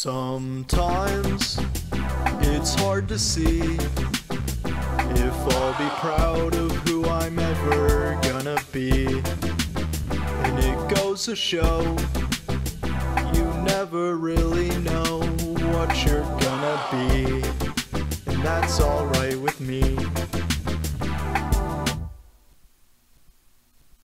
Sometimes it's hard to see if I'll be proud of who I'm ever gonna be. And it goes to show you never really know what you're gonna be. And that's alright with me.